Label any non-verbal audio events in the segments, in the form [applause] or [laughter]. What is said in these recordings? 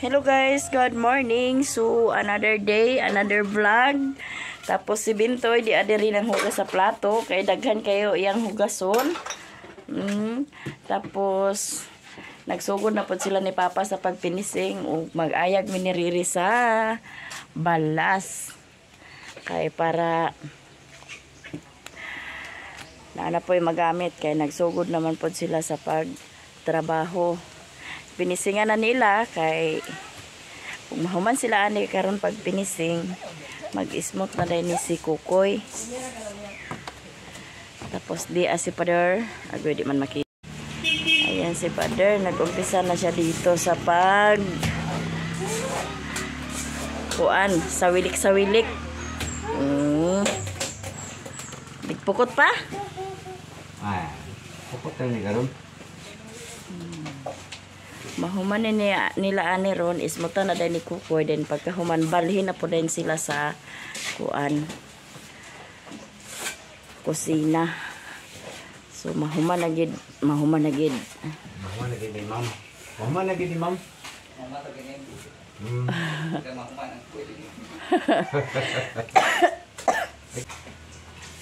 Hello guys, good morning. So, another day, another vlog. Tapos si Bintoy, di ada rin ang hugas sa plato. Kaya daghan kayo iyang hugason. Mm. Tapos, nagsugod na po sila ni Papa sa pagpinising. O mag-ayag miniriri sa balas. Kaya para naana po yung magamit. Kaya nagsugod naman po sila sa pagtrabaho pinisingan na nila kay kung mahuman sila ani karon pag pinising mag-smooth na din ni si Kukoy tapos di si Pader agad di man makita ayan si Pader nag-umpisa na siya dito sa pag kuan sawilik sawilik mm. Nagpukot pa? Ay, pupot lang ni karon. Mahuman ni nila ani ron is muta na din ni kukoy din pagkahuman balhin na po din sila sa kuan kusina so mahuman na gid mahuman na gid Mama lagi ni ma'am. Mama lagi ni ma'am. Hmm. [laughs]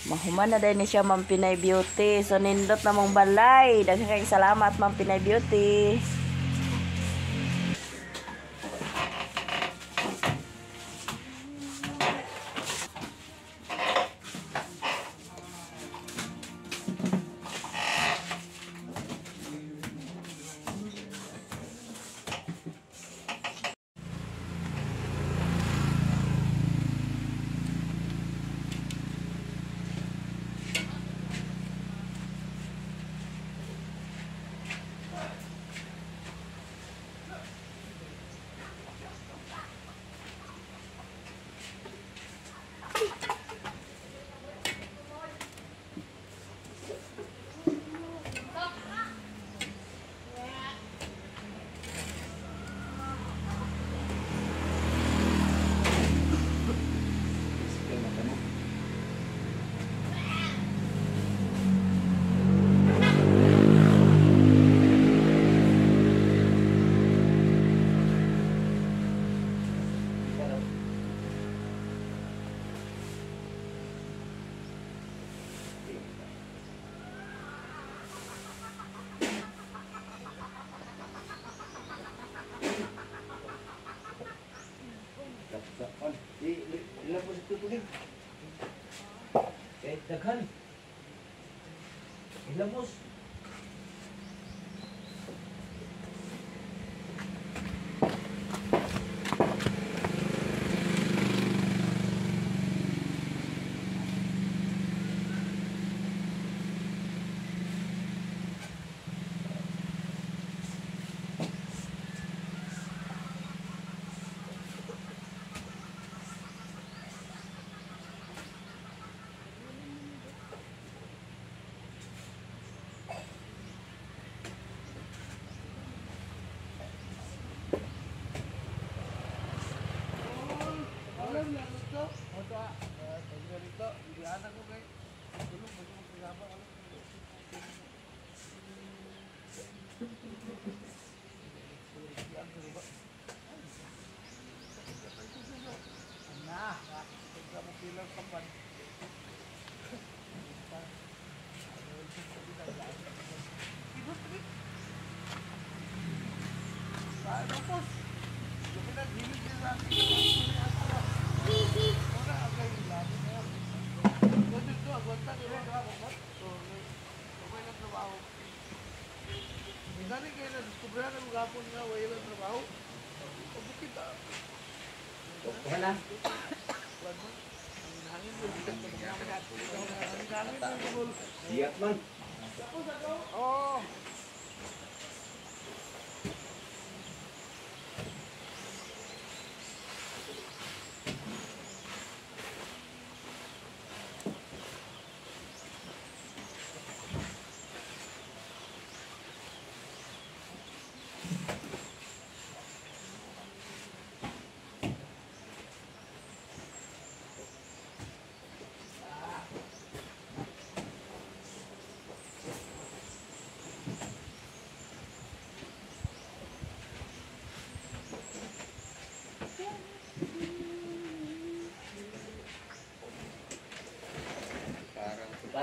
mahuman na din siya Ma'am Pinay Beauty so nindot na mong balay daghang salamat Ma'am Pinay Beauty Ilan po sa tutugin? Eh, daghan. Ilamos. Dani kayo na diskubre na ng gapon nga wala lang trabaho. Pabukit ah. Okay na. Ang hangin mo bigat na mga Ang hangin mo bol. Siyak man. Oh.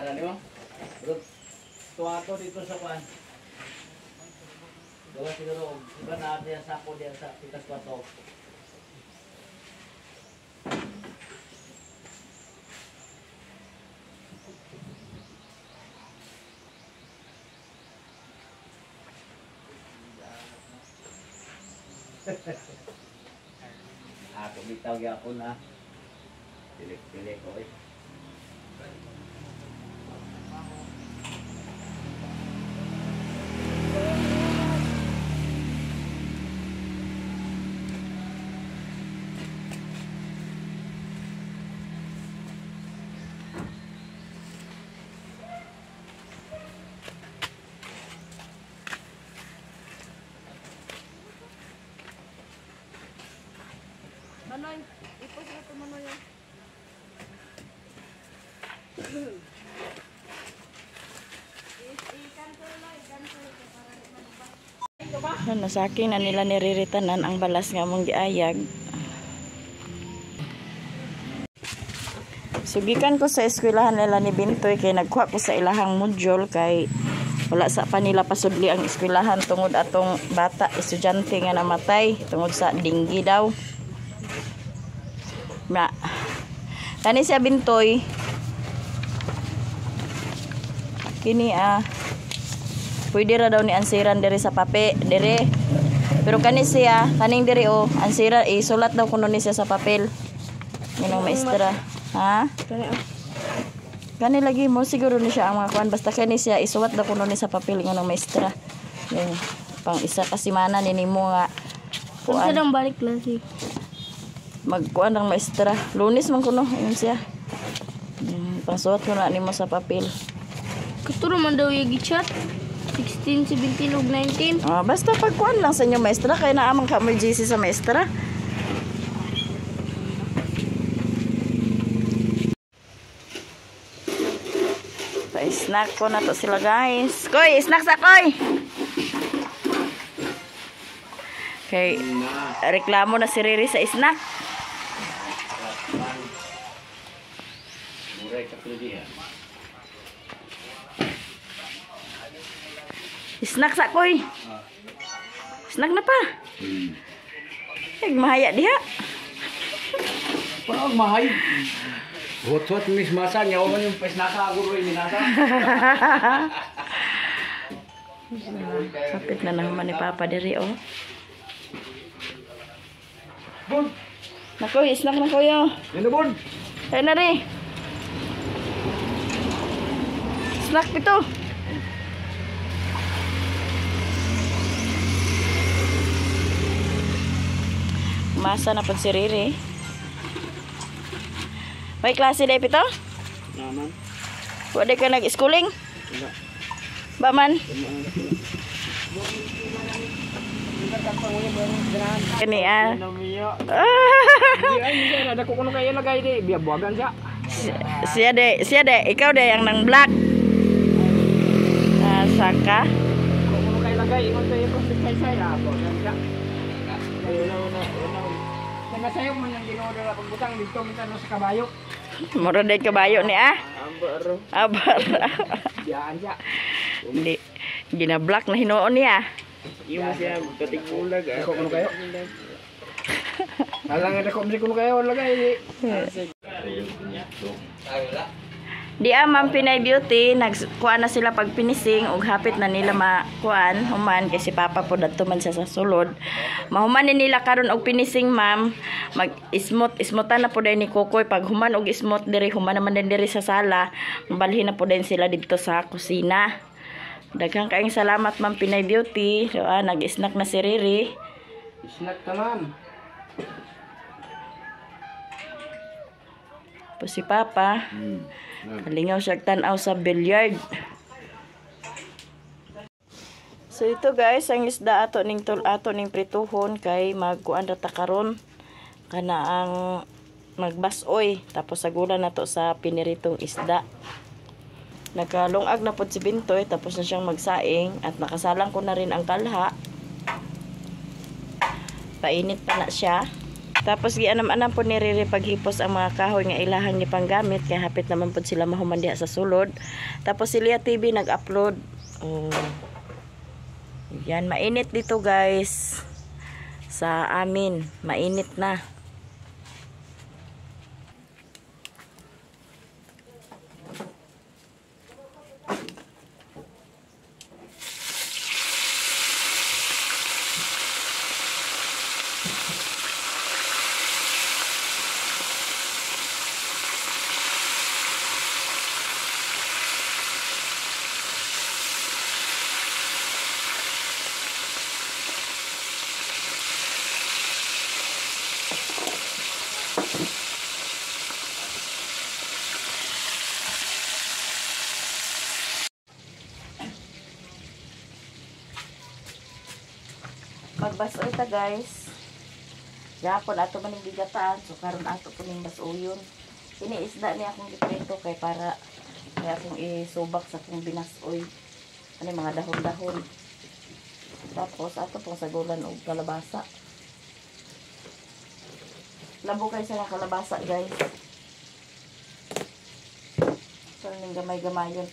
No? Pero, tuwato dito sa kwan. Gawa siguro, iba na natin sa ako diyan sa pitas kwato. Ako [laughs] bitaw gyapon na. Pilik-pili ko eh. Manoy, ipos na ito manoy. Ano, sa akin na nila niriritanan ang balas nga mong giayag. Sugikan ko sa eskwelahan nila ni Bintoy kay nagkuha ko sa ilahang module kay wala sa pa nila pasudli ang eskwelahan tungod atong bata estudyante nga namatay tungod sa dinggi daw. Na. Kani siya Bintoy. Kini ah pwede ra daw ni ansiran diri sa pape diri pero kani siya kaning diri o ansira isulat daw kuno ni siya sa papel minong maestra ha kani lagi mo siguro ni siya ang mga kuan basta kani siya isulat daw kuno ni sa papel ng maestra Yan. pang isa kasi mana ni nimo nga kuan Kadang balik lagi. Magkuan ng maestra lunes man kuno yun siya hmm, pangsuot ko na nimo sa papel Katuro man daw yung chat. 16, 17, ug 19. Ah, basta pagkuan lang sa inyo maestra kay naamang ka emergency sa maestra. Pa-snack ko na to sila guys. Koy, snack sa koy! Okay, reklamo na si Riri sa snack. Snack sa koy. Snack na pa. Ay, mahaya diha. Parang mahay. Hot-hot miss masa niya man yung pes nasa aguro yung minasa. [laughs] Kapit na naman ni Papa diri oh. Bon, Nakoy, snack na koyo. yan na bon. Ayun na rin. Snack ito. Masa na pag si Riri. May klase na ito? Naman. Wala ka nag-schooling? Ba man? Kani ah. Namiya. Ah. Ay, hindi na dako kuno kayo lagay di. Biya buwagan siya. siya de, siya de, ikaw de yang nang black. Ah, saka. Dako kuno kayo lagay ingon tayo ko sa saya buwagan siya. Ayo na na na. Kaya sayo mo yung ginoo nila pagbutang dito minta no sa kabayo. Mura de kabayo ni ah. Ambaro. Abar. Biyaan siya. Hindi. Gina-black na hinuon niya. Yung siya katigbulag. Dako kuno kayo. Alang nga dako mo kuno kayo lagay. Di ah, Ma'am Pinay Beauty, nagkuha na sila pag pinising ug hapit na nila makuan human kay si Papa po dadto man siya sa sulod. Mahuman ni nila karon og pinising, Ma'am. Mag smooth smoothan na po dahil ni Kukoy pag human og smooth diri human naman din diri sa sala. Mabalhin na po din sila dito sa kusina. Daghang kaayong salamat Ma'am Pinay Beauty. So, ah, nag-snack na si Riri. Snack tanan. Po si Papa. Kalingaw siya tanaw sa billiard. So ito guys, ang isda ato ning tul ato ning prituhon kay magkuan ta karon kana ang magbasoy tapos sagulan nato sa piniritong isda. Nagkalungag na pod si Bintoy tapos na siyang magsaing at nakasalang ko na rin ang kalha. Painit pa na siya. Tapos gianam-anam po ni paghipos ang mga kahoy nga ilahang ni panggamit kay hapit naman po sila mahuman diha sa sulod. Tapos si Lia TV nag-upload. Oh. Yan, mainit dito guys. Sa amin, mainit na. Magbasoy guys. Yapon ato maning bigataan so karon ato po ning basuyon. Ini isda ni akong giprito kay para kay akong isubak sa akong binasoy. Ano yung mga dahon-dahon. Tapos ato pong sagulan og kalabasa. Labo kayo sa kalabasa guys. So ning gamay-gamayon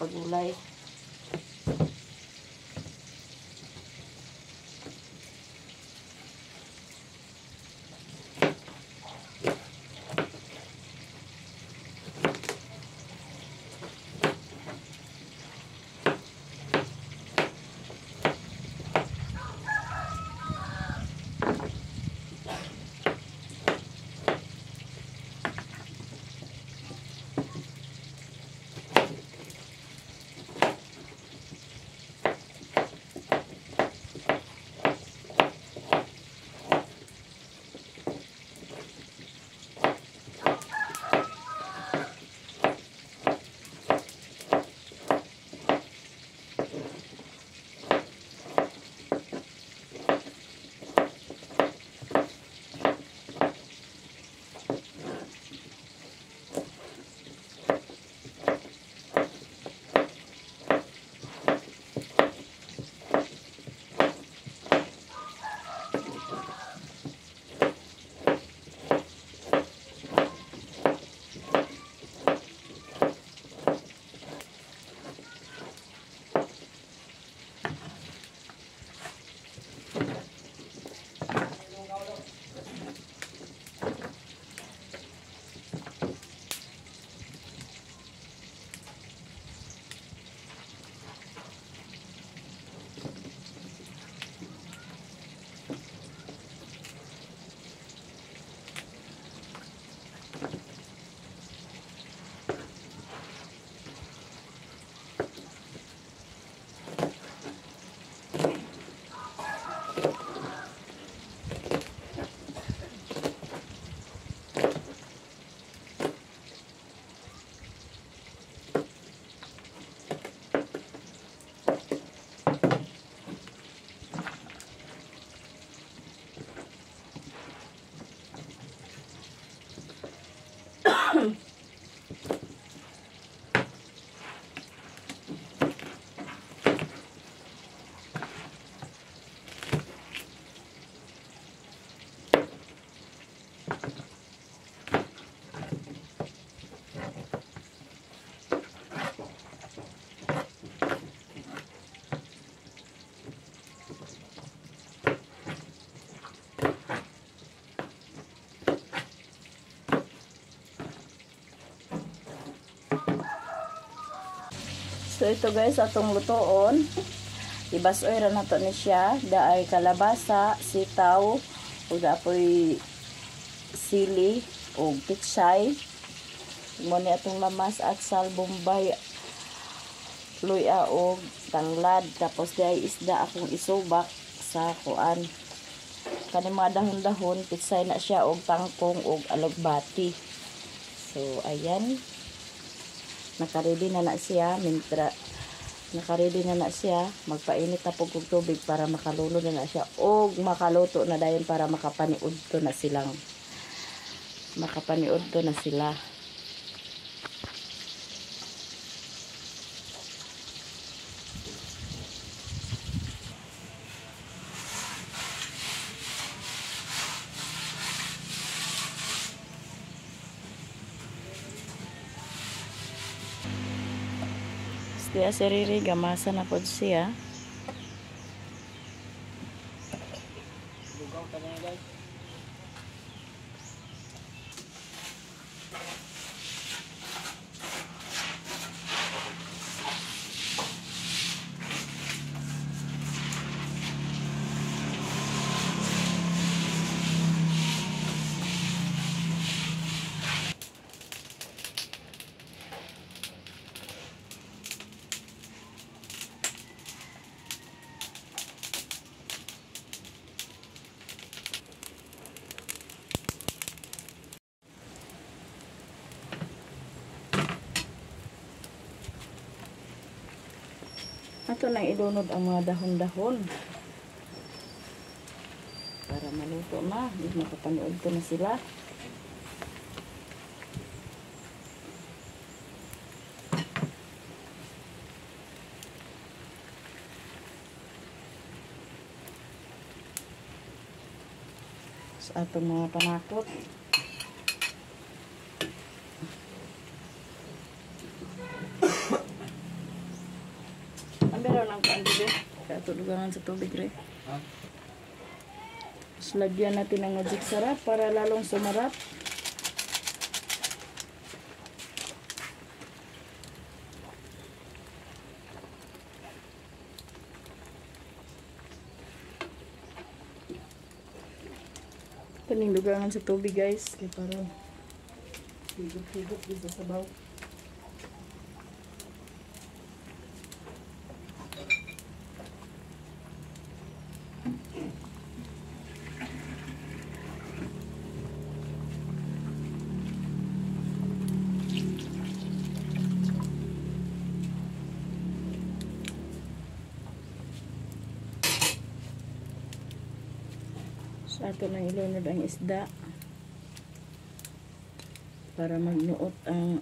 pag ulay. So ito guys atong lutoon. Ibasoy ra nato ni siya, daay kalabasa, sitaw, ug apoy sili ug pitsay. Mo ni atong lamas at sal bombay luya og tanglad. Tapos diay isda akong isubak sa kuan. Kani mga dahon-dahon pitsay na siya og tangkong og alugbati so ayan nakaredy na na siya mintra. Nakaredy na na siya magpainit na po kog tubig para makalulo na na siya. Og makaluto na dayon para makapaniudto na silang. Makapaniudto na sila Kaya si Riri, gamasa na po siya. Ato nang ilunod ang mga dahon-dahon. Para maluto na. Makapanood ko na sila. Sa atong mga panakot. Ang meron ng kandibe. Kaya tulugangan sa tubig re. Tapos lagyan natin ng magic sarap para lalong sumarap. Kaning lugangan sa tubig guys. Kaya para higop-higop din sa sabaw. Sa ato na ilunod ang isda. Para magnuot ang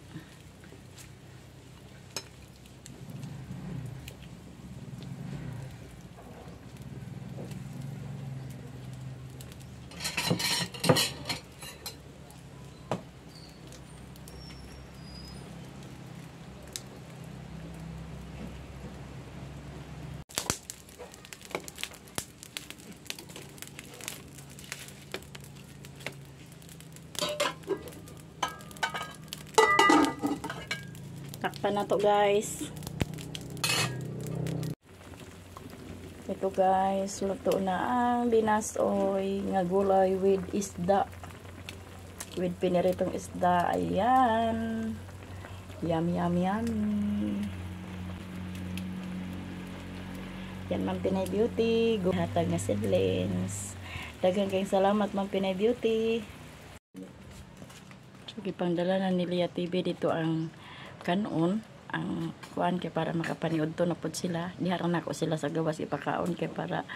Takpan na to guys. Ito guys, luto na ang binasoy nga gulay with isda. With piniritong isda. Ayan. Yum, yum, yum. Yan, Ma'am Pinay Beauty. Guhatag na seedlings. Daghang kayong salamat, Ma'am Pinay Beauty. So, gipangdala na ni Lia TV dito ang kanon ang kuan kay para makapaniod to na pod sila. Diharan ako sila sa gawas ipakaon kay para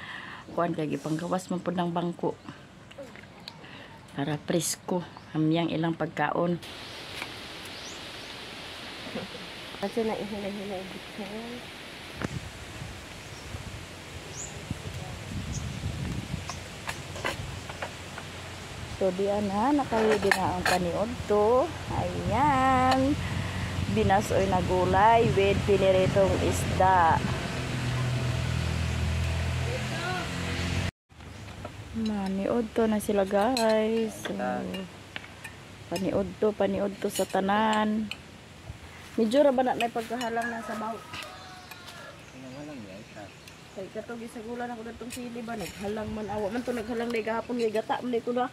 kuan kay gipanggawas man pod ng bangko. Para presko hamyang ilang pagkaon. Kasi na ihina-hina so diyan ha nakaready na ang paniod to. Ayan binasoy na gulay with piniritong isda Maniod to na sila guys. So, paniod to, paniod to sa tanan. Medyo ra ba na may pagkahalang? Pinangalang guys. ha? Kay katong gisagulan ako datong sili ba naghalang man awa man to naghalang day gahapon gata man ko na.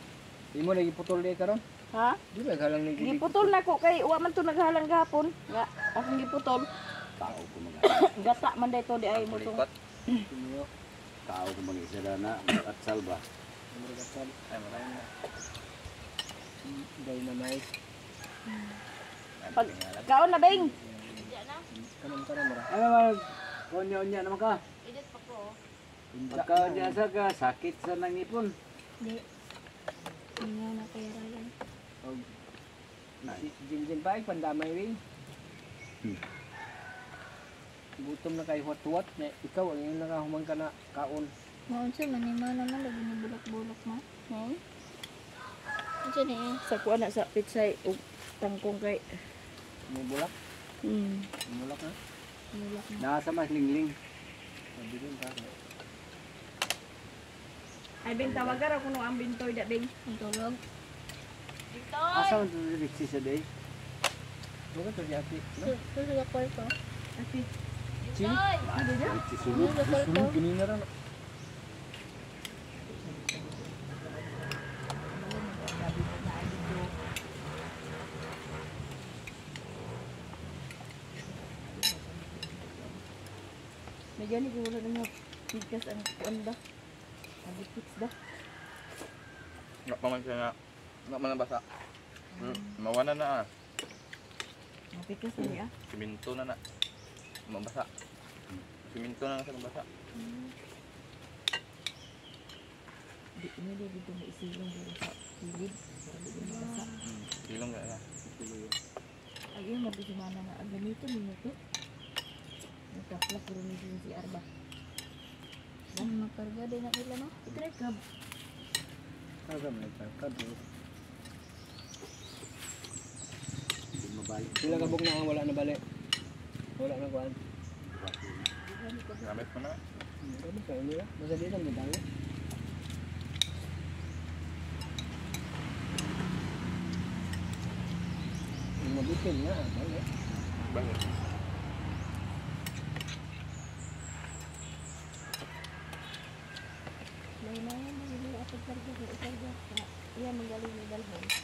Di mo lagi putol di karon? Ha? Di ba galang ni gigi? Giputol na ko kay wa man to naghalang gahapon. Nga akong giputol. Tao ko mga [coughs] gata man day to di ay mo tong. Tao kung mag-isa na at salba. Ang gasal. Ay marami na. Dynamite. Pag kaon na bing. Kanang karon mara. Ano mag konya-onya naman ka? Pagka onya sa ka, sakit sa nangipon. Hindi. Hindi na kay Ryan. Jinjin pa ay pandamay rin. Hmm. Gutom na kay what-what na ikaw ang yung nakahuman ka na kaon. Maun siya, manima naman. Lagi na bulak-bulak mo. Hmm? Ano siya na eh. Sa kuan na sa pitsay tangkong kay. Mubulak. Hmm. Mubulak na. Nasa mas lingling. Ay, Bing, tawagar ako nung ang bintoy da, Bing. Ang tulog. Asa man ito diriksi sa day? Bukan to di ati. Ito sa kwarto. Si Sulu. Ito sa kwarto. Kini na ron. May gani ko wala na pikas ang kuan ba? Ang fix ba? Nggak paman siya na. Nggak man nabasa. Hmm. Mawana na ah. Ang pikas na niya. Siminto na na. Mabasa. Siminto na na sa mabasa. Di ini dia dito may isilong dito sa kilid. Para di mo mabasa. Hmm. Silong gak ya? Ayun, mabisi mana na. Ang ganito ninyo to. Nagka-flak rin ni si Arba. Ang makarga din na nila no. Itry ka. Kaga man ta. Kado. Di mabalik. Sila kabog na wala na balik. Wala na kuan. Gamit mo na. Ano sa inyo? Masa di lang bintang. Mabitin na. Balik. Bakit? May ako karga ko. Karga ka. Iyan, magaling ni Dalhon.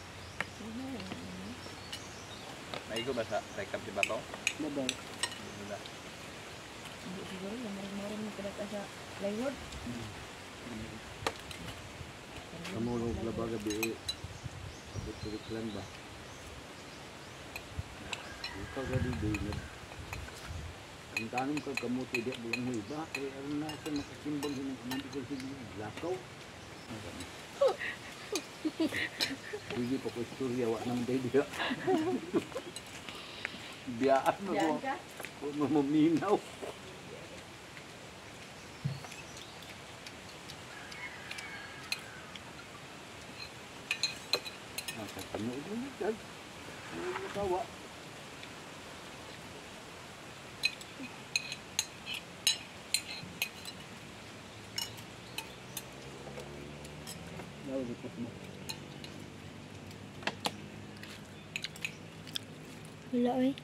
Naigo ba sa rekap di Bato? Babay. Wala. Hindi siguro, yung maring-maring mo pinag sa plywood. Kamulog na ba gabi? Pagkutulik lang ba? Ikaw gadi day Ang tanong ka kamuti di bulang mo iba kaya ano na sa makasimbang hinang ko sige lakaw. Sige pa ko istorya wa nang day dia. Biyaan mo ko. ka? Huwag mo maminaw. Nakatanood mo na dyan. Ano yung nakawa? Nawagipot mo. Wala oy.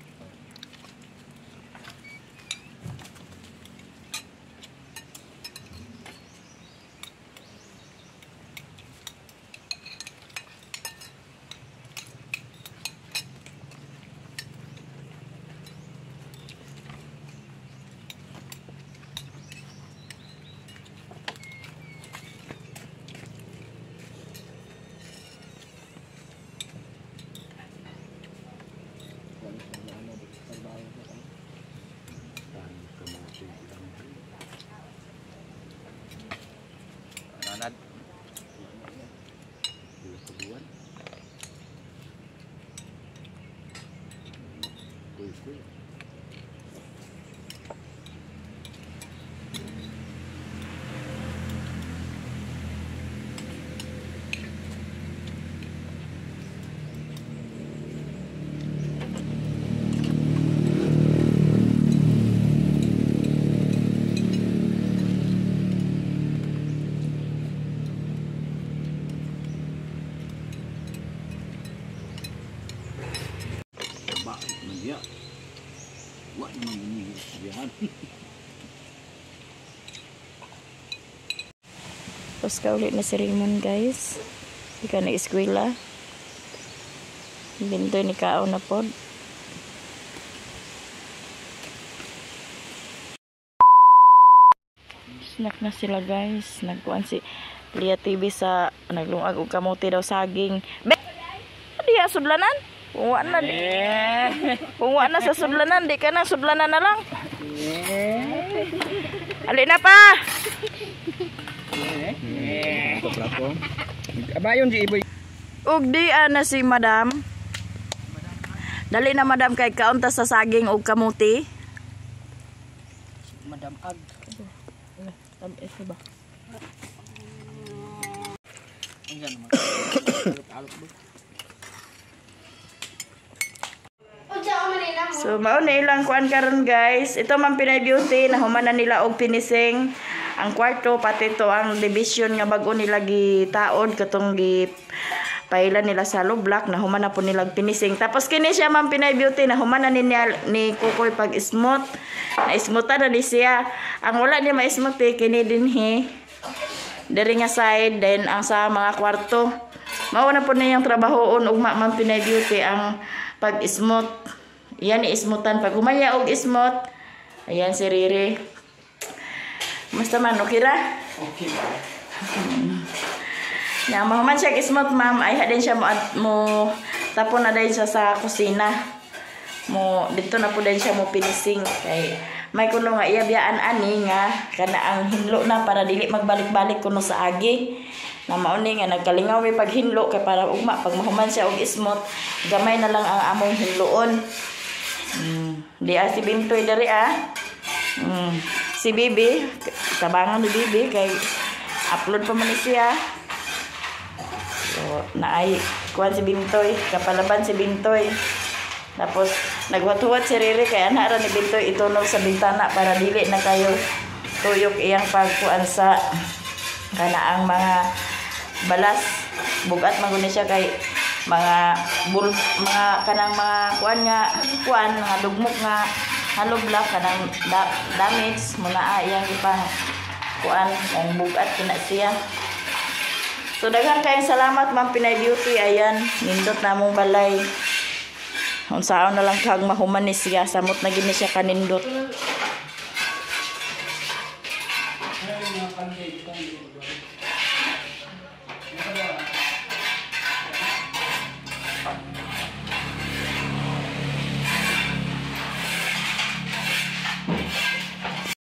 Wala sa wala na di trabaho sa kanya. Saan ka mga Nanad. Dua keduan. Kuy kuy. Bakit man dia? Wa naman ini diyan. Tapos ka ulit na si Raymond guys. Ika na eskwela. Bintoy ni Kao na pod. Snack na sila guys. Nagkuhan si Lia TV sa naglungag og kamote daw saging. Be! Di ya sudlanan? Kung wa na di. Kung wa na sa sudlanan, di ka na sudlanan na lang. Ali na pa! Kaprapo. Abayon di iboy. Ug di na si madam. Dali na madam kay kaunta sa saging ug kamuti. Madam Ag. Tam ito ba? Alok-alok ba? So mao na ilang kuan karon guys. Ito man Pinay Beauty na human na nila og finishing ang kwarto pati to ang division nga bag-o nila gitaod katong gi pailan nila sa low block na human na po nila finishing. Tapos kini siya man Pinay Beauty na human na ni, ni Kukoy pag smooth. Na smoothan na ni siya. Ang wala niya ma-smooth eh, kini din he. Dari nga side then ang sa mga kwarto. Mao na po na yung trabahoon ugma man Pinay Beauty ang pag-smooth. Yan i-smoothan pag humaya og smooth. Ayan si Riri. Basta man okay ra? Okay. Ya, mahuman siya smooth ma'am. Ay hadin siya mo, mo tapon na din siya sa kusina. Mo dito na po din siya mo finishing kay may kuno nga iya biyaan ani nga kana ang hinlo na para dili magbalik-balik kuno sa agi. Na mauni nga nagkalingaw may paghinlo kay para ugma pag mahuman siya og smooth gamay na lang ang among hinloon. Mm. Di ah, si Bintoy dari ah. Mm. Si Bibi, tabangan ni Bibi kay upload pa man siya. So, naay kuan si Bintoy, kapalaban si Bintoy. Tapos nagwatuwat si Riri kaya ana ra ni Bintoy itunog sa bintana para dili na kayo tuyok iyang pagkuan sa kana ang mga balas bugat man guni siya kay mga bul mga kanang mga kuan nga kuan nga dugmok nga hollow block kanang da, damage muna iyang ipang kuan ang bugat kina siya So daghan kayong salamat Ma'am Pinay Beauty ayan nindot na mong balay. Unsaon na lang kag mahuman ni siya samot na gini siya kanindot.